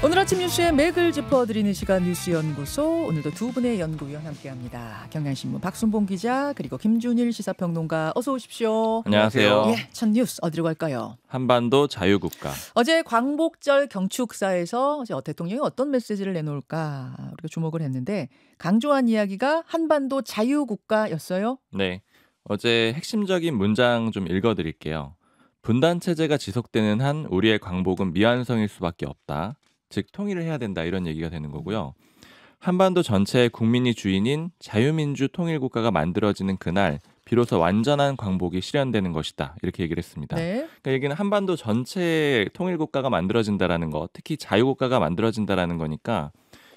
오늘 아침 뉴스의 맥을 짚어드리는 시간 뉴스연구소 오늘도 두 분의 연구위원 함께합니다. 경향신문 박순봉 기자 그리고 김준일 시사평론가 어서 오십시오. 안녕하세요. 예, 첫 뉴스 어디로 갈까요? 한반도 자유국가. 어제 광복절 경축사에서 어제 대통령이 어떤 메시지를 내놓을까 우리가 주목을 했는데 강조한 이야기가 한반도 자유국가였어요. 네. 어제 핵심적인 문장 좀 읽어드릴게요. 분단 체제가 지속되는 한 우리의 광복은 미완성일 수밖에 없다. 즉 통일을 해야 된다 이런 얘기가 되는 거고요. 한반도 전체의 국민이 주인인 자유민주 통일국가가 만들어지는 그날 비로소 완전한 광복이 실현되는 것이다 이렇게 얘기를 했습니다. 네. 그러니까 여기는 한반도 전체의 통일국가가 만들어진다라는 거, 특히 자유국가가 만들어진다라는 거니까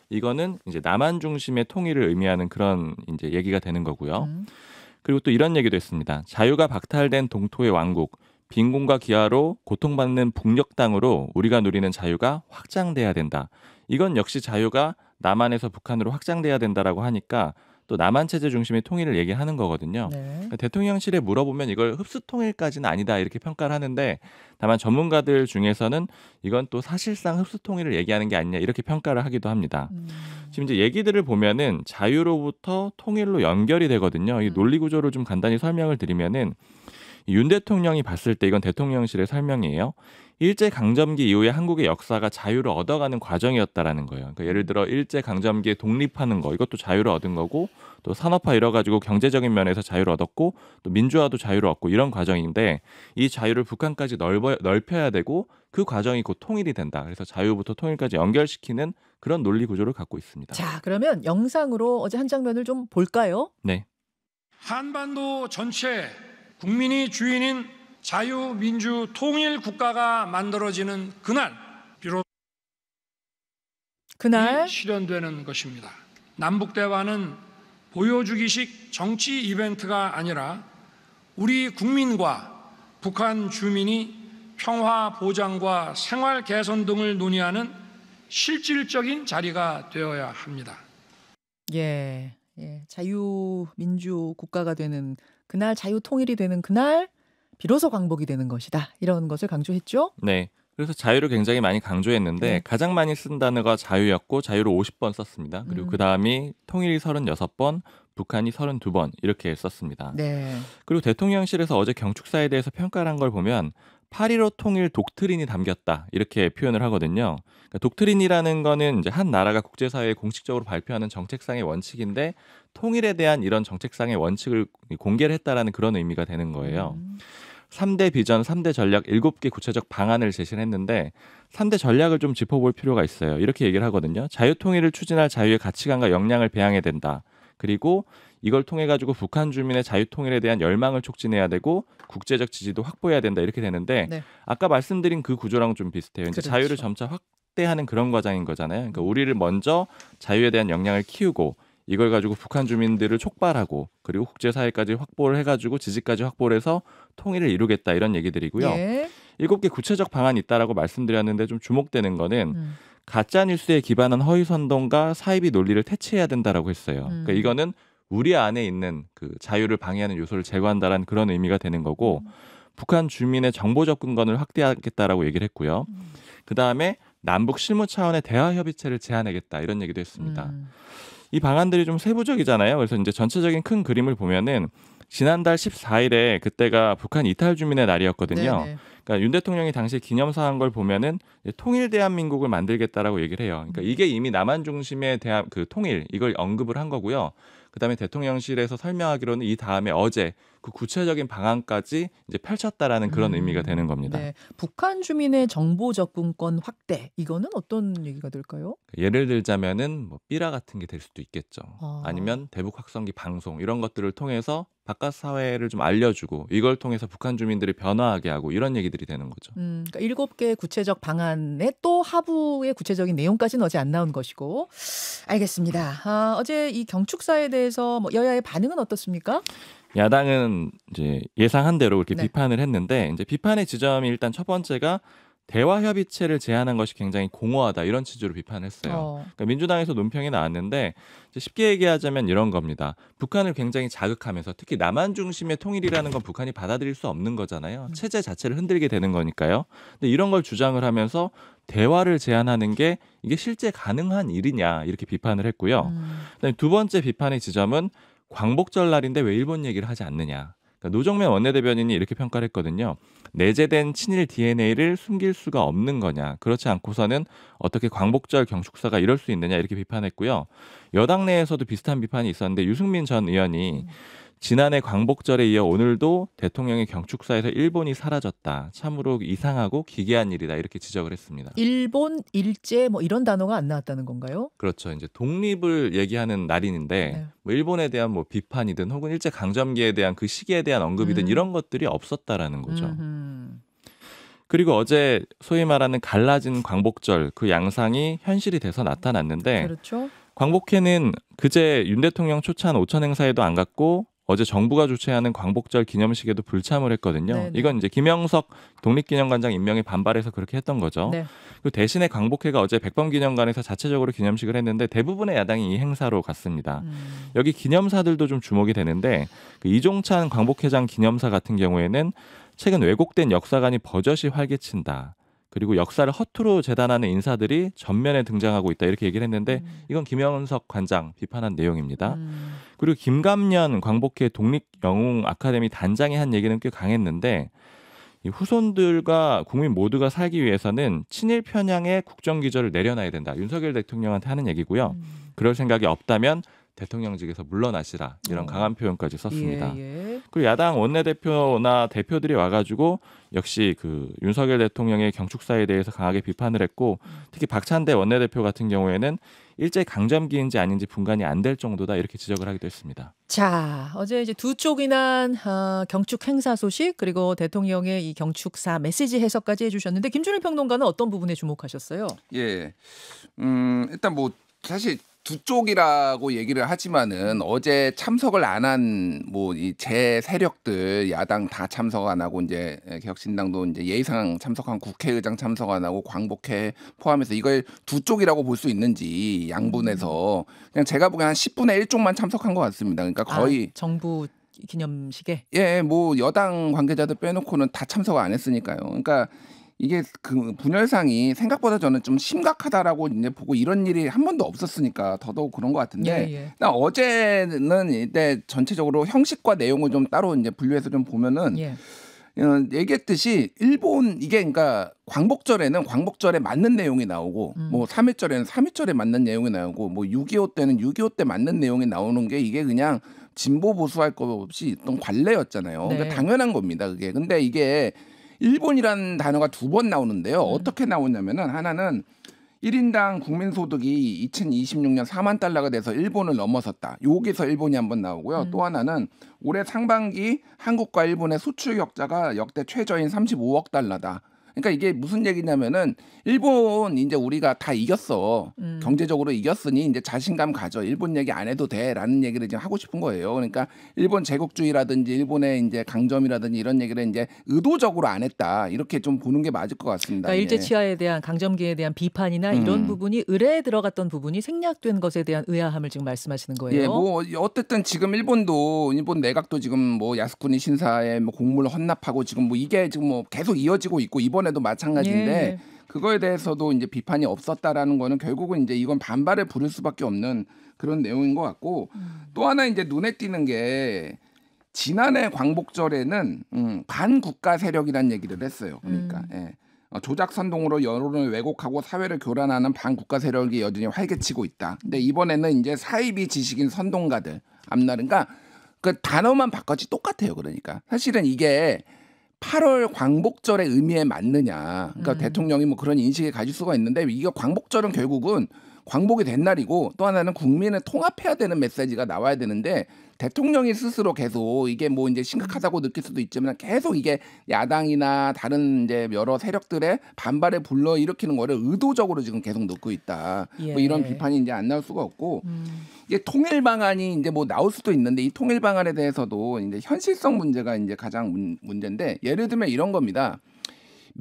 이거는 이제 남한 중심의 통일을 의미하는 그런 이제 얘기가 되는 거고요. 음. 그리고 또 이런 얘기도 했습니다. 자유가 박탈된 동토의 왕국, 빈곤과 기아로 고통받는 북녘 땅으로 우리가 누리는 자유가 확장돼야 된다. 이건 역시 자유가 남한에서 북한으로 확장돼야 된다라고 하니까 또 남한 체제 중심의 통일을 얘기하는 거거든요. 네. 그러니까 대통령실에 물어보면 이걸 흡수 통일까지는 아니다 이렇게 평가를 하는데 다만 전문가들 중에서는 이건 또 사실상 흡수 통일을 얘기하는 게 아니냐 이렇게 평가를 하기도 합니다. 음. 지금 이제 얘기들을 보면은 자유로부터 통일로 연결이 되거든요. 이 음. 논리 구조를 좀 간단히 설명을 드리면은 이 윤 대통령이 봤을 때 이건 대통령실의 설명이에요. 일제 강점기 이후에 한국의 역사가 자유를 얻어가는 과정이었다라는 거예요. 그러니까 예를 들어 일제 강점기에 독립하는 거 이것도 자유를 얻은 거고 또 산업화 이뤄가지고 경제적인 면에서 자유를 얻었고 또 민주화도 자유를 얻고 이런 과정인데 이 자유를 북한까지 넓어, 넓혀야 되고 그 과정이 곧 통일이 된다. 그래서 자유부터 통일까지 연결시키는 그런 논리 구조를 갖고 있습니다. 자 그러면 영상으로 어제 한 장면을 좀 볼까요? 네. 한반도 전체 국민이 주인인 자유민주 통일 국가가 만들어지는 그날 비로소 그날 실현되는 것입니다. 남북 대화는 보여주기식 정치 이벤트가 아니라 우리 국민과 북한 주민이 평화 보장과 생활 개선 등을 논의하는 실질적인 자리가 되어야 합니다. 예, 예, 자유민주 국가가 되는 그날 자유 통일이 되는 그날 비로소 광복이 되는 것이다. 이런 것을 강조했죠. 네. 그래서 자유를 굉장히 많이 강조했는데 네. 가장 많이 쓴 단어가 자유였고 자유를 50번 썼습니다. 그리고 음. 그 다음이 통일이 36번, 북한이 32번 이렇게 썼습니다. 네. 그리고 대통령실에서 어제 경축사에 대해서 평가를 한 걸 보면 8.15 통일 독트린이 담겼다 이렇게 표현을 하거든요. 그러니까 독트린이라는 거는 이제 한 나라가 국제사회에 공식적으로 발표하는 정책상의 원칙인데 통일에 대한 이런 정책상의 원칙을 공개를 했다라는 그런 의미가 되는 거예요. 음. 3대 비전, 3대 전략 7개 구체적 방안을 제시를 했는데 3대 전략을 좀 짚어볼 필요가 있어요. 이렇게 얘기를 하거든요. 자유 통일을 추진할 자유의 가치관과 역량을 배양해야 된다. 그리고 이걸 통해 가지고 북한 주민의 자유 통일에 대한 열망을 촉진해야 되고 국제적 지지도 확보해야 된다. 이렇게 되는데 네. 아까 말씀드린 그 구조랑 좀 비슷해요. 이제 그렇죠. 자유를 점차 확대하는 그런 과정인 거잖아요. 그러니까 우리를 먼저 자유에 대한 역량을 키우고 이걸 가지고 북한 주민들을 촉발하고 그리고 국제사회까지 확보를 해가지고 지지까지 확보를 해서 통일을 이루겠다 이런 얘기들이고요. 예. 일곱 개 구체적 방안이 있다라고 말씀드렸는데 좀 주목되는 거는 음. 가짜 뉴스에 기반한 허위 선동과 사이비 논리를 태치해야 된다라고 했어요. 음. 그러니까 이거는 우리 안에 있는 그 자유를 방해하는 요소를 제거한다라는 그런 의미가 되는 거고 음. 북한 주민의 정보 접근권을 확대하겠다라고 얘기를 했고요. 음. 그 다음에 남북 실무 차원의 대화 협의체를 제안하겠다 이런 얘기도 했습니다. 음. 이 방안들이 좀 세부적이잖아요. 그래서 이제 전체적인 큰 그림을 보면은 지난달 14일에 그때가 북한 이탈 주민의 날이었거든요. 네네. 그러니까 윤 대통령이 당시에 기념사한 걸 보면은 통일 대한민국을 만들겠다라고 얘기를 해요. 그러니까 이게 이미 남한 중심의 대한 그 통일 이걸 언급을 한 거고요. 그다음에 대통령실에서 설명하기로는 이 다음에 어제 그 구체적인 방안까지 이제 펼쳤다라는 그런 음, 의미가 되는 겁니다. 네. 북한 주민의 정보 접근권 확대 이거는 어떤 얘기가 될까요? 예를 들자면은 뭐 삐라 같은 게 될 수도 있겠죠. 아. 아니면 대북 확성기 방송 이런 것들을 통해서 바깥 사회를 좀 알려주고 이걸 통해서 북한 주민들이 변화하게 하고 이런 얘기들이 되는 거죠. 음, 그러니까 일곱 개 구체적 방안에 또 하부의 구체적인 내용까지는 어제 안 나온 것이고 알겠습니다. 아, 어제 이 경축사에 대해서 뭐 여야의 반응은 어떻습니까? 야당은 이제 예상한 대로 이렇게 네. 비판을 했는데 이제 비판의 지점이 일단 첫 번째가 대화 협의체를 제안한 것이 굉장히 공허하다 이런 취지로 비판을 했어요. 어. 그러니까 민주당에서 논평이 나왔는데 쉽게 얘기하자면 이런 겁니다. 북한을 굉장히 자극하면서 특히 남한 중심의 통일이라는 건 북한이 받아들일 수 없는 거잖아요. 음. 체제 자체를 흔들게 되는 거니까요. 근데 이런 걸 주장을 하면서 대화를 제안하는 게 이게 실제 가능한 일이냐 이렇게 비판을 했고요. 음. 그다음에 두 번째 비판의 지점은 광복절 날인데 왜 일본 얘기를 하지 않느냐. 그러니까 노정면 원내대변인이 이렇게 평가를 했거든요. 내재된 친일 DNA를 숨길 수가 없는 거냐. 그렇지 않고서는 어떻게 광복절 경축사가 이럴 수 있느냐 이렇게 비판했고요. 여당 내에서도 비슷한 비판이 있었는데 유승민 전 의원이 지난해 광복절에 이어 오늘도 대통령의 경축사에서 일본이 사라졌다. 참으로 이상하고 기괴한 일이다. 이렇게 지적을 했습니다. 일본 일제 뭐 이런 단어가 안 나왔다는 건가요? 그렇죠. 이제 독립을 얘기하는 날인인데 네. 뭐 일본에 대한 뭐 비판이든 혹은 일제 강점기에 대한 그 시기에 대한 언급이든 음. 이런 것들이 없었다라는 거죠. 음흠. 그리고 어제 소위 말하는 갈라진 광복절 그 양상이 현실이 돼서 나타났는데 그렇죠. 광복회는 그제 윤 대통령 초찬 오천 행사에도 안 갔고 어제 정부가 주최하는 광복절 기념식에도 불참을 했거든요. 네네. 이건 이제 김영석 독립기념관장 임명에 반발해서 그렇게 했던 거죠. 네. 그 대신에 광복회가 어제 백범기념관에서 자체적으로 기념식을 했는데 대부분의 야당이 이 행사로 갔습니다. 음. 여기 기념사들도 좀 주목이 되는데 그 이종찬 광복회장 기념사 같은 경우에는 최근 왜곡된 역사관이 버젓이 활개친다. 그리고 역사를 허투루 재단하는 인사들이 전면에 등장하고 있다 이렇게 얘기를 했는데 음. 이건 김영석 관장 비판한 내용입니다. 음. 그리고 김감년 광복회 독립영웅 아카데미 단장이 한 얘기는 꽤 강했는데 이 후손들과 국민 모두가 살기 위해서는 친일 편향의 국정 기조를 내려놔야 된다. 윤석열 대통령한테 하는 얘기고요. 음. 그럴 생각이 없다면 대통령직에서 물러나시라 이런 어. 강한 표현까지 썼습니다. 예, 예. 그리고 야당 원내대표나 대표들이 와가지고 역시 그 윤석열 대통령의 경축사에 대해서 강하게 비판을 했고 특히 박찬대 원내대표 같은 경우에는 일제 강점기인지 아닌지 분간이 안 될 정도다 이렇게 지적을 하기도 했습니다. 자, 어제 이제 두 쪽이난 어, 경축 행사 소식 그리고 대통령의 이 경축사 메시지 해석까지 해주셨는데 김준일 평론가는 어떤 부분에 주목하셨어요? 예. 음, 일단 뭐 사실 두 쪽이라고 얘기를 하지만은 어제 참석을 안 한 뭐 이 제 세력들 야당 다 참석 안 하고 이제 격신당도 이제 예의상 참석한 국회의장 참석 안 하고 광복회 포함해서 이걸 두 쪽이라고 볼 수 있는지 양분해서 그냥 제가 보기엔 한 10분의 1 쪽만 참석한 것 같습니다. 그러니까 거의 아, 정부 기념식에 예, 뭐 여당 관계자들 빼놓고는 다 참석 안 했으니까요. 그러니까 이게 그 분열상이 생각보다 저는 좀 심각하다라고 이제 보고 이런 일이 한 번도 없었으니까 더더욱 그런 것 같은데 예, 예. 어제는 이때 전체적으로 형식과 내용을 좀 따로 이제 분류해서 좀 보면은 예. 어, 얘기했듯이 일본 이게 그러니까 광복절에는 광복절에 맞는 내용이 나오고 음. 뭐 3.1절에는 3.1절에 맞는 내용이 나오고 뭐 6.25 때는 6.25 때 맞는 내용이 나오는 게 이게 그냥 진보 보수할 것 없이 어떤 관례였잖아요. 네. 그러니까 당연한 겁니다. 그게. 근데 이게 일본이라는 단어가 두 번 나오는데요. 음. 어떻게 나오냐면은 하나는 1인당 국민 소득이 2026년 4만 달러가 돼서 일본을 넘어섰다. 여기서 일본이 한번 나오고요. 음. 또 하나는 올해 상반기 한국과 일본의 수출 격자가 역대 최저인 35억 달러다. 그러니까 이게 무슨 얘기냐면은 일본 이제 우리가 다 이겼어. 음. 경제적으로 이겼으니 이제 자신감 가져. 일본 얘기 안 해도 돼라는 얘기를 지금 하고 싶은 거예요. 그러니까 일본 제국주의라든지 일본의 이제 강점이라든지 이런 얘기를 이제 의도적으로 안 했다. 이렇게 좀 보는 게 맞을 것 같습니다. 그러니까 일제 예. 치하에 대한 강점기에 대한 비판이나 이런 음. 부분이 의뢰에 들어갔던 부분이 생략된 것에 대한 의아함을 지금 말씀하시는 거예요. 예, 뭐 어쨌든 지금 일본도 일본 내각도 지금 뭐 야스쿠니 신사에 뭐 공물 헌납하고 지금 뭐 이게 지금 뭐 계속 이어지고 있고 이번 에도 마찬가지인데 예. 그거에 대해서도 이제 비판이 없었다라는 거는 결국은 이제 이건 반발을 부를 수밖에 없는 그런 내용인 것 같고 음. 또 하나 이제 눈에 띄는 게 지난해 광복절에는 음, 반국가 세력이라는 얘기를 했어요. 그러니까 음. 예. 어, 조작 선동으로 여론을 왜곡하고 사회를 교란하는 반국가 세력이 여전히 활개치고 있다. 근데 이번에는 이제 사이비 지식인 선동가들 앞날은 그러니까 그 단어만 바꿨지 똑같아요. 그러니까 사실은 이게 8월 광복절의 의미에 맞느냐. 그러니까 음. 대통령이 뭐 그런 인식을 가질 수가 있는데 이게 광복절은 결국은 광복이 된 날이고 또 하나는 국민을 통합해야 되는 메시지가 나와야 되는데 대통령이 스스로 계속 이게 뭐 이제 심각하다고 느낄 수도 있지만 계속 이게 야당이나 다른 이제 여러 세력들의 반발에 불러 일으키는 거를 의도적으로 지금 계속 넣고 있다. 예. 뭐 이런 비판이 이제 안 나올 수가 없고 음. 이게 통일 방안이 이제 뭐 나올 수도 있는데 이 통일 방안에 대해서도 이제 현실성 문제가 이제 가장 문, 문제인데 예를 들면 이런 겁니다.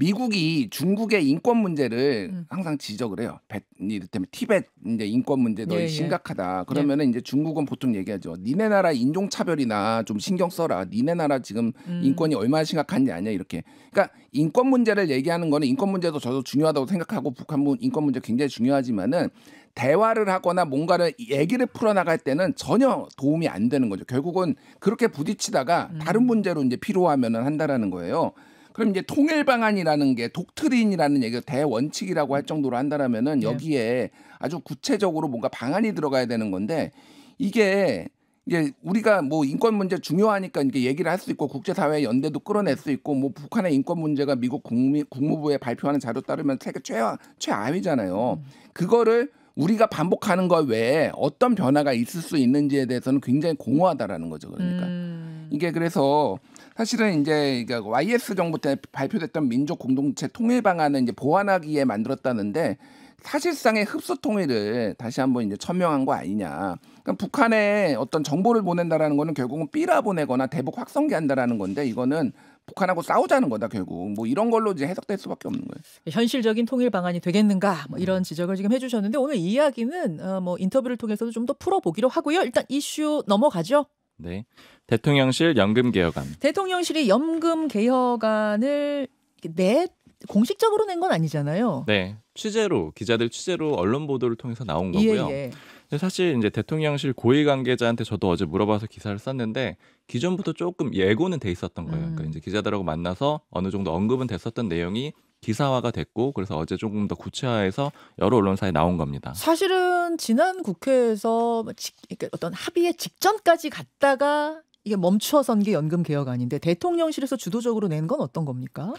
미국이 중국의 인권 문제를 음. 항상 지적을 해요. 배- 이를테면 티벳 이제 인권 문제 너희 예, 예. 심각하다. 그러면은 이제 중국은 보통 얘기하죠. 니네 나라 인종 차별이나 좀 신경 써라. 니네 나라 지금 음. 인권이 얼마나 심각한지 아냐 이렇게. 그러니까 인권 문제를 얘기하는 거는 인권 문제도 저도 중요하다고 생각하고 북한 문- 인권 문제 굉장히 중요하지만은 대화를 하거나 뭔가를 얘기를 풀어나갈 때는 전혀 도움이 안 되는 거죠. 결국은 그렇게 부딪히다가 음. 다른 문제로 이제 필요하면은 한다라는 거예요. 그럼 이제 통일 방안이라는 게 독트린이라는 얘기가 대원칙이라고 할 정도로 한다라면은 예. 여기에 아주 구체적으로 뭔가 방안이 들어가야 되는 건데 이게 이게 우리가 뭐 인권 문제 중요하니까 이게 얘기를 할 수 있고 국제사회 연대도 끌어낼 수 있고 뭐 북한의 인권 문제가 미국 국미, 국무부에 발표하는 자료 따르면 세계 최하 최하위잖아요. 그거를 우리가 반복하는 것 외에 어떤 변화가 있을 수 있는지에 대해서는 굉장히 공허하다라는 거죠. 그러니까 음. 이게 그래서 사실은 이제 그러니까 YS 정부 때 발표됐던 민족 공동체 통일 방안을 이제 보완하기에 만들었다는데 사실상의 흡수 통일을 다시 한번 이제 천명한 거 아니냐. 그러니까 북한에 어떤 정보를 보낸다라는 거는 결국은 삐라 보내거나 대북 확성기 한다라는 건데 이거는 북한하고 싸우자는 거다 결국. 뭐 이런 걸로 이제 해석될 수밖에 없는 거예요. 현실적인 통일 방안이 되겠는가 뭐 이런 지적을 지금 해주셨는데 오늘 이 이야기는 어, 뭐 인터뷰를 통해서도 좀 더 풀어보기로 하고요. 일단 이슈 넘어가죠. 네. 대통령실 연금 개혁안. 대통령실이 연금 개혁안을 내 공식적으로 낸 건 아니잖아요. 네. 취재로 기자들 취재로 언론 보도를 통해서 나온 거고요. 예, 예. 근데 사실 이제 대통령실 고위 관계자한테 저도 어제 물어봐서 기사를 썼는데 기존부터 조금 예고는 돼 있었던 거예요. 음. 그러니까 이제 기자들하고 만나서 어느 정도 언급은 됐었던 내용이 기사화가 됐고 그래서 어제 조금 더 구체화해서 여러 언론사에 나온 겁니다. 사실은 지난 국회에서 직- 그러니까 어떤 합의의 직전까지 갔다가 이게 멈춰선 게 연금 개혁안인데 대통령실에서 주도적으로 낸 건 어떤 겁니까?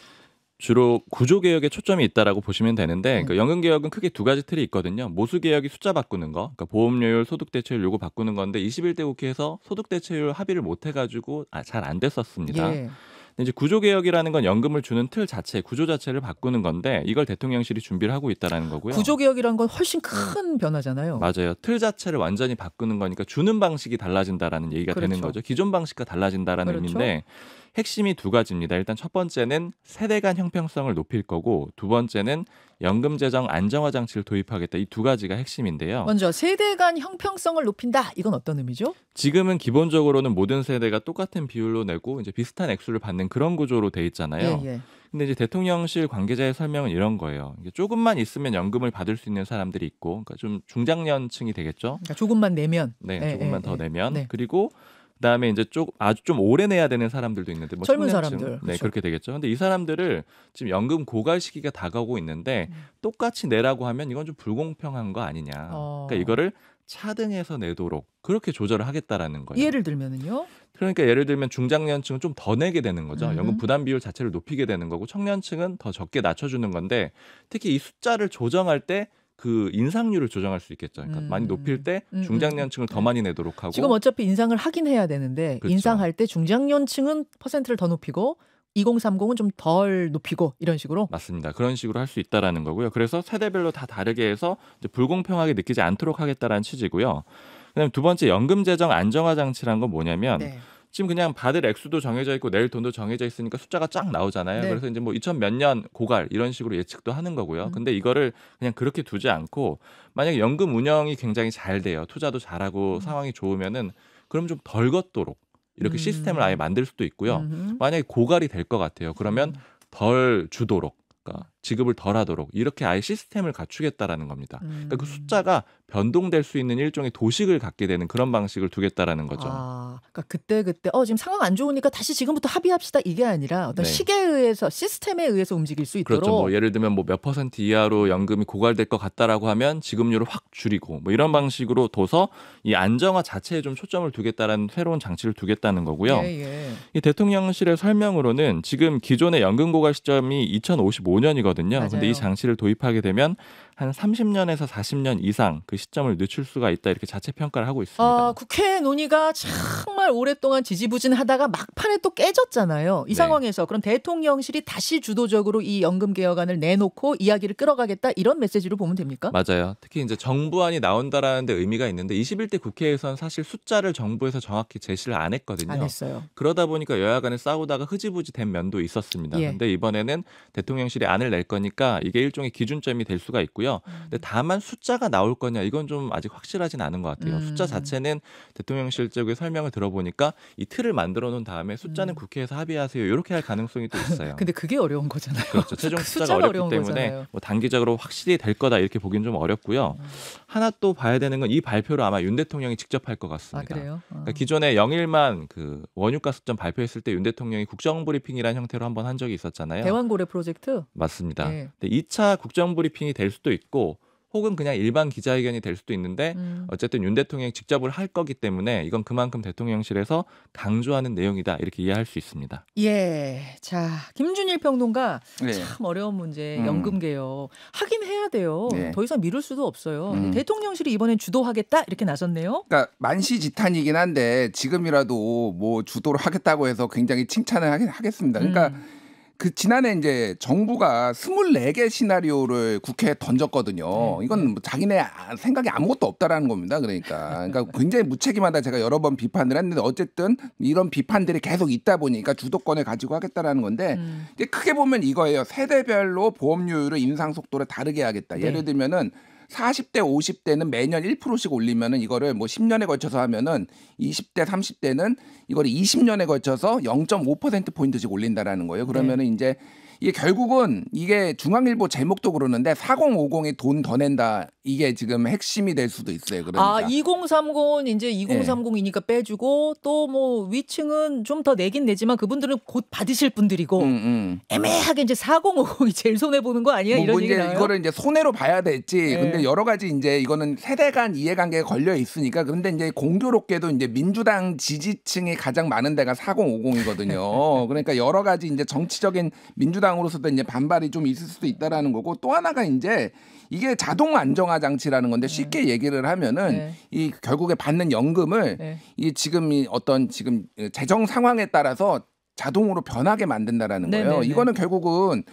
주로 구조 개혁에 초점이 있다라고 보시면 되는데 네. 그 연금 개혁은 크게 두 가지 틀이 있거든요. 모수 개혁이 숫자 바꾸는 거, 그러니까 보험료율, 소득 대체율 요거 바꾸는 건데 21대 국회에서 소득 대체율 합의를 못 해가지고 아, 잘 안 됐었습니다. 예. 근데 이제 구조 개혁이라는 건 연금을 주는 틀 자체, 구조 자체를 바꾸는 건데 이걸 대통령실이 준비를 하고 있다라는 거고요. 구조 개혁이란 건 훨씬 큰 변화잖아요. 맞아요. 틀 자체를 완전히 바꾸는 거니까 주는 방식이 달라진다라는 얘기가 되는 그렇죠. 거죠. 기존 방식과 달라진다라는 그렇죠. 의미인데 핵심이 두 가지입니다. 일단 첫 번째는 세대 간 형평성을 높일 거고 두 번째는 연금 재정 안정화 장치를 도입하겠다. 이 두 가지가 핵심인데요. 먼저 세대 간 형평성을 높인다. 이건 어떤 의미죠? 지금은 기본적으로는 모든 세대가 똑같은 비율로 내고 이제 비슷한 액수를 받는 그런 구조로 돼 있잖아요. 예, 예. 근데 이제 대통령실 관계자의 설명은 이런 거예요. 조금만 있으면 연금을 받을 수 있는 사람들이 있고, 그러니까 좀 중장년층이 되겠죠. 그러니까 조금만 내면 네, 예, 조금만 예, 더 예. 내면 네. 그리고 그다음에 이제 좀 아주 좀 오래 내야 되는 사람들도 있는데 뭐 젊은 청년층. 사람들, 네 그렇죠. 그렇게 되겠죠. 근데 이 사람들을 지금 연금 고갈 시기가 다가오고 있는데 음. 똑같이 내라고 하면 이건 좀 불공평한 거 아니냐. 어. 그러니까 이거를 차등해서 내도록 그렇게 조절을 하겠다라는 거예요. 예를 들면은요. 그러니까 예를 들면 중장년층은 좀 더 내게 되는 거죠. 음. 연금 부담 비율 자체를 높이게 되는 거고 청년층은 더 적게 낮춰주는 건데 특히 이 숫자를 조정할 때 그 인상률을 조정할 수 있겠죠. 그러니까 음. 많이 높일 때 음, 음, 중장년층을 더 많이 내도록 하고 지금 어차피 인상을 하긴 해야 되는데 그렇죠. 인상할 때 중장년층은 퍼센트를 더 높이고 2030은 좀 덜 높이고 이런 식으로 맞습니다. 그런 식으로 할 수 있다라는 거고요. 그래서 세대별로 다 다르게 해서 불공평하게 느끼지 않도록 하겠다라는 취지고요. 그다음에 두 번째 연금 재정 안정화 장치란 건 뭐냐면 네. 지금 그냥 받을 액수도 정해져 있고 낼 돈도 정해져 있으니까 숫자가 쫙 나오잖아요. 네. 그래서 이제 뭐 2000 몇 년 고갈 이런 식으로 예측도 하는 거고요. 음. 근데 이거를 그냥 그렇게 두지 않고 만약에 연금 운영이 굉장히 잘 돼요. 투자도 잘하고 음. 상황이 좋으면은 그럼 좀 덜 걷도록 이렇게 음. 시스템을 아예 만들 수도 있고요. 음흠. 만약에 고갈이 될 것 같아요. 그러면 덜 주도록 그러니까 지급을 덜 하도록 이렇게 아예 시스템을 갖추겠다라는 겁니다. 그러니까 그 음. 숫자가 변동될 수 있는 일종의 도식을 갖게 되는 그런 방식을 두겠다라는 거죠. 아, 그러니까 그때 그때 어 지금 상황 안 좋으니까 다시 지금부터 합의합시다 이게 아니라 어떤 네. 시계에 의해서 시스템에 의해서 움직일 수 있도록 그렇죠. 뭐 예를 들면 뭐 몇 퍼센트 이하로 연금이 고갈될 것 같다라고 하면 지급률을 확 줄이고 뭐 이런 방식으로 둬서 이 안정화 자체에 좀 초점을 두겠다라는 새로운 장치를 두겠다는 거고요. 예, 예. 이 대통령실의 설명으로는 지금 기존의 연금 고갈 시점이 2055년이거든요. 근데 맞아요. 이 장치를 도입하게 되면 한 30년에서 40년 이상 그 시점을 늦출 수가 있다 이렇게 자체 평가를 하고 있습니다. 아, 국회 논의가 정말 오랫동안 지지부진하다가 막판에 또 깨졌잖아요. 이 네. 상황에서 그럼 대통령실이 다시 주도적으로 이 연금 개혁안을 내놓고 이야기를 끌어가겠다 이런 메시지로 보면 됩니까? 맞아요. 특히 이제 정부안이 나온다라는 데 의미가 있는데 21대 국회에선 사실 숫자를 정부에서 정확히 제시를 안 했거든요. 안 했어요. 그러다 보니까 여야 간에 싸우다가 흐지부지 된 면도 있었습니다. 예. 근데 이번에는 대통령실이 안을 낼 거니까 이게 일종의 기준점이 될 수가 있고요. 근데 다만 숫자가 나올 거냐 이건 좀 아직 확실하진 않은 것 같아요. 음. 숫자 자체는 대통령실 쪽의 설명을 들어보니까 이 틀을 만들어 놓은 다음에 숫자는 국회에서 합의하세요. 이렇게 할 가능성이 또 있어요. 음. 근데 그게 어려운 거잖아요. 그렇죠. 최종 그 숫자가 숫자가 어렵기 때문에 거잖아요. 뭐 단기적으로 확실히 될 거다 이렇게 보기는 좀 어렵고요. 하나 또 봐야 되는 건 이 발표를 아마 윤 대통령이 직접 할것아 같습니다. 그래요? 어. 그러니까 기존에 영일만 그 원유가 수점 발표했을 때 윤 대통령이 국정 브리핑이라는 형태로 한번 한 적이 있었잖아요. 대왕고래 프로젝트. 맞습니다. 예. 근데 2차 국정 브리핑이 될 수도 있고 혹은 그냥 일반 기자회견이 될 수도 있는데 음. 어쨌든 윤 대통령이 직접을 할 거기 때문에 이건 그만큼 대통령실에서 강조하는 내용이다 이렇게 이해할 수 있습니다. 예. 자, 김준일 평론가 네. 참 어려운 문제 음. 연금 개혁 하긴 해야 돼요. 네. 더 이상 미룰 수도 없어요. 음. 대통령실이 이번엔 주도하겠다 이렇게 나섰네요. 그러니까 만시지탄이긴 한데 지금이라도 뭐 주도를 하겠다고 해서 굉장히 칭찬을 하겠, 하겠습니다. 그러니까 음. 그 지난해 이제 정부가 24개 시나리오를 국회에 던졌거든요. 네. 이건 뭐 자기네 아- 생각이 아무것도 없다라는 겁니다. 그러니까 그러니까 굉장히 무책임하다 제가 여러 번 비판을 했는데 어쨌든 이런 비판들이 계속 있다 보니까 주도권을 가지고 하겠다라는 건데 음. 크게 보면 이거예요. 세대별로 보험료율을 인상 속도를 다르게 하겠다. 네. 예를 들면은 40대, 50대는 매년 1%씩 올리면은 이거를 뭐 10년에 걸쳐서 하면은 20대, 30대는 이거를 20년에 걸쳐서 0.5% 포인트씩 올린다라는 거예요. 그러면은 네. 이제 이게 결국은 이게 중앙일보 제목도 그러는데 4050이 돈 더 낸다. 이게 지금 핵심이 될 수도 있어요. 그러니까. 아, 2030은 이제 2030이니까 빼주고 또 뭐 위층은 좀 더 내긴 내지만 그분들은 곧 받으실 분들이고 음, 음. 애매하게 이제 4050이 제일 손해 보는 거 아니야? 뭐, 이런 뭐 이제 나요. 이거를 이제 손해로 봐야 될지 네. 근데 여러 가지 이제 이거는 세대 간 이해관계가 걸려 있으니까 그런데 이제 공교롭게도 이제 민주당 지지층이 가장 많은 데가 4050이거든요. 그러니까 여러 가지 이제 정치적인 민주당 으로서도 이제 반발이 좀 있을 수도 있다라는 거고 또 하나가 이제 이게 자동 안정화 장치라는 건데 쉽게 얘기를 하면은 네. 이 결국에 받는 연금을 네. 이 지금 이 어떤 지금 재정 상황에 따라서 자동으로 변하게 만든다라는 거예요. 네네네. 이거는 결국은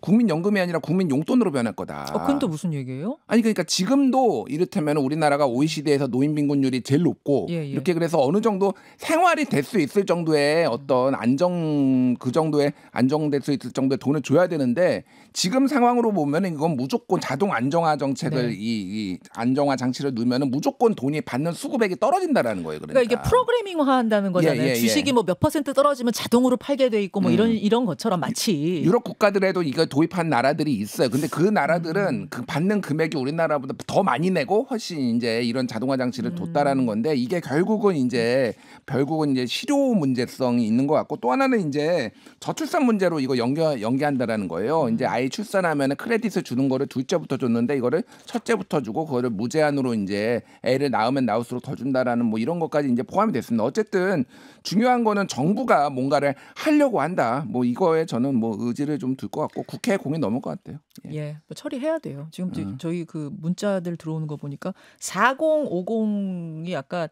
국민연금이 아니라 국민 용돈으로 변할 거다. 어, 그건 또 무슨 얘기예요? 아니 그러니까 지금도 이를테면 우리나라가 OECD에서 노인 빈곤율이 제일 높고 예, 예. 이렇게 그래서 어느 정도 생활이 될 수 있을 정도의 어떤 안정 그 정도의 안정될 수 있을 정도의 돈을 줘야 되는데 지금 상황으로 보면은 이건 무조건 자동 안정화 정책을 네. 이, 이 안정화 장치를 넣으면은 무조건 돈이 받는 수급액이 떨어진다라는 거예요. 그러니까, 그러니까 이게 프로그래밍화한다는 거잖아요. 예, 예, 예. 주식이 뭐 몇 퍼센트 떨어지면 자동으로 팔게 돼 있고 뭐 음. 이런 이런 것처럼 마치 유럽 국가들에도 이걸 도입한 나라들이 있어요. 근데 그 나라들은 음. 그 받는 금액이 우리나라보다 더 많이 내고 훨씬 이제 이런 자동화 장치를 음. 뒀다라는 건데 이게 결국은 이제 결국은 이제 실효 문제성이 있는 것 같고 또 하나는 이제 저출산 문제로 이거 연계 연계한다라는 거예요. 음. 이제 아이 출산하면은 크레딧을 주는 거를 둘째부터 줬는데 이거를 첫째부터 주고 그거를 무제한으로 이제 애를 낳으면 낳을수록 더 준다라는 뭐 이런 것까지 이제 포함이 됐습니다. 어쨌든 중요한 거는 정부가 뭔가를 하려고 한다. 뭐 이거에 저는 뭐 의지를 좀 둘 것 같고 국회 공이 넘을 것 같아요. 예. 예, 뭐 처리해야 돼요. 지금 저- 음. 저희 그 문자들 들어오는 거 보니까 4050이 아까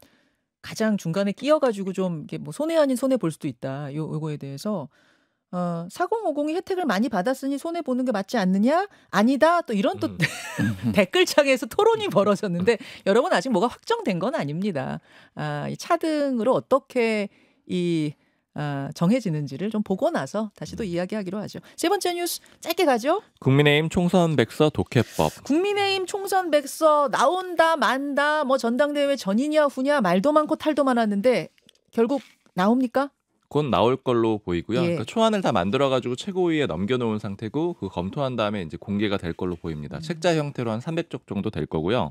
가장 중간에 끼어가지고 좀 이게 뭐 손해 아닌 손해 볼 수도 있다. 요 요거에 대해서 어, 4050이 혜택을 많이 받았으니 손해 보는 게 맞지 않느냐? 아니다. 또 이런 또 음. 댓글창에서 토론이 벌어졌는데 여러분 아직 뭐가 확정된 건 아닙니다. 아, 이 차등으로 어떻게 이 아, 정해지는지를 좀 보고 나서 다시 또 이야기하기로 하죠. 세 번째 뉴스 짧게 가죠. 국민의힘 총선 백서 독해법 국민의힘 총선 백서 나온다 만다 뭐 전당대회 전이냐 후냐 말도 많고 탈도 많았는데 결국 나옵니까? 곧 나올 걸로 보이고요. 예. 그러니까 초안을 다 만들어 가지고 최고위에 넘겨놓은 상태고 그 검토한 다음에 이제 공개가 될 걸로 보입니다. 음. 책자 형태로 한 300쪽 정도 될 거고요.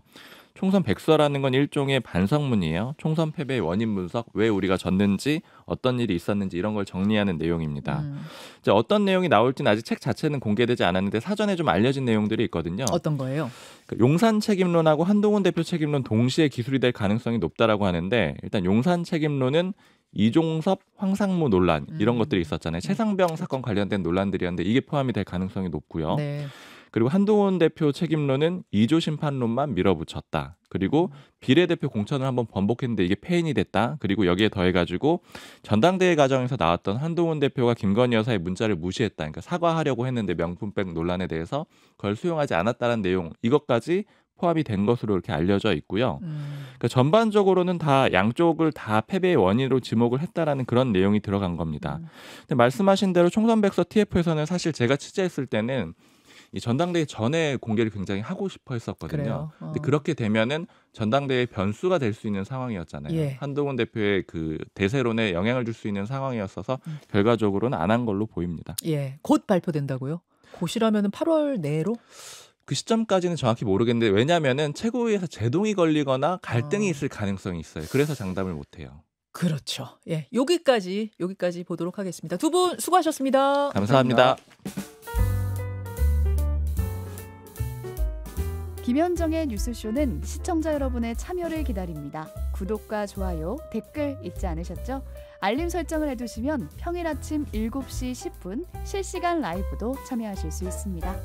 총선 백서라는 건 일종의 반성문이에요. 총선 패배의 원인 분석, 왜 우리가 졌는지, 어떤 일이 있었는지 이런 걸 정리하는 내용입니다. 음, 이제 어떤 내용이 나올지는 아직 책 자체는 공개되지 않았는데 사전에 좀 알려진 내용들이 있거든요. 어떤 거예요? 그러니까 용산 책임론하고 한동훈 대표 책임론 동시에 기술이 될 가능성이 높다라고 하는데 일단 용산 책임론은 이종섭 황상무 논란 이런 음. 것들이 있었잖아요. 최상병 사건 관련된 논란들이었는데 이게 포함이 될 가능성이 높고요. 네. 그리고 한동훈 대표 책임론은 이조 심판론만 밀어붙였다. 그리고 비례대표 공천을 한번 번복했는데 이게 폐인이 됐다. 그리고 여기에 더해가지고 전당대회 과정에서 나왔던 한동훈 대표가 김건희 여사의 문자를 무시했다. 그러니까 사과하려고 했는데 명품백 논란에 대해서 그걸 수용하지 않았다는 내용 이것까지 포함이 된 것으로 이렇게 알려져 있고요. 음. 그러니까 전반적으로는 다 양쪽을 다 패배의 원인으로 지목을 했다라는 그런 내용이 들어간 겁니다. 음. 근데 말씀하신 대로 총선 백서 TF에서는 사실 제가 취재했을 때는 이 전당대회 전에 공개를 굉장히 하고 싶어 했었거든요. 어. 근데 그렇게 되면은 전당대회 변수가 될 수 있는 상황이었잖아요. 예. 한동훈 대표의 그 대세론에 영향을 줄 수 있는 상황이었어서 음. 결과적으로는 안 한 걸로 보입니다. 예, 곧 발표된다고요? 곧이라면 8월 내로? 그 시점까지는 정확히 모르겠는데 왜냐하면은 최고위에서 제동이 걸리거나 갈등이 아. 있을 가능성이 있어요. 그래서 장담을 못 해요. 그렇죠. 예, 여기까지 여기까지 보도록 하겠습니다. 두 분 수고하셨습니다. 감사합니다. 김현정의 뉴스쇼는 시청자 여러분의 참여를 기다립니다. 구독과 좋아요, 댓글 잊지 않으셨죠? 알림 설정을 해두시면 평일 아침 7시 10분 실시간 라이브도 참여하실 수 있습니다.